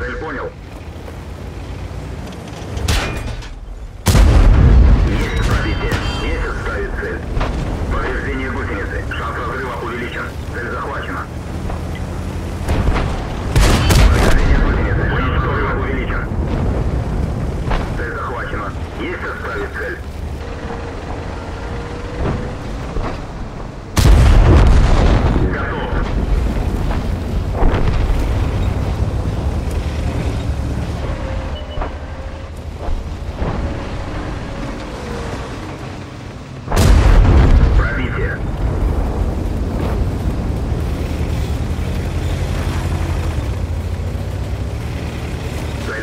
Цель понял.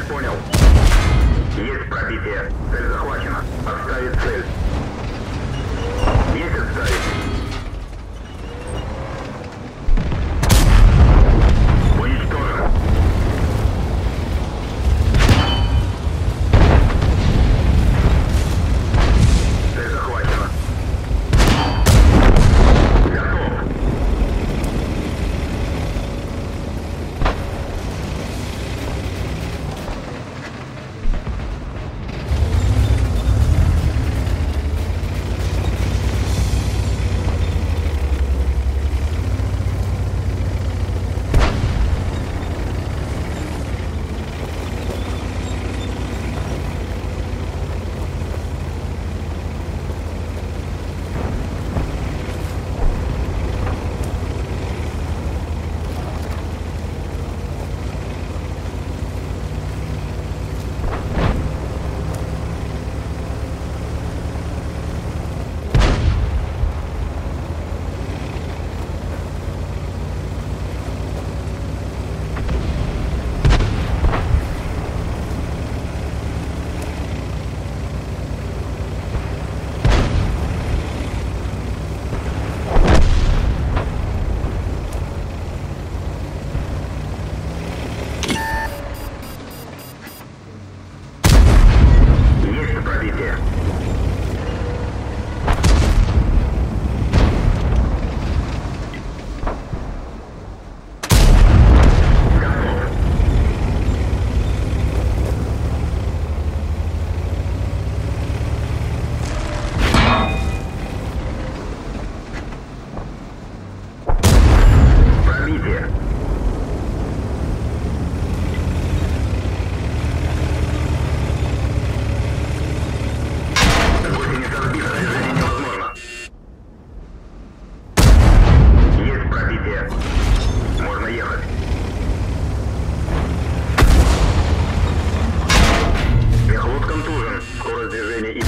Понял. Есть пробитие. Цель захвачена. Отставить цель. Есть отставить. пробитие. Можно ехать. Мехлуд контужен. Скорость движения и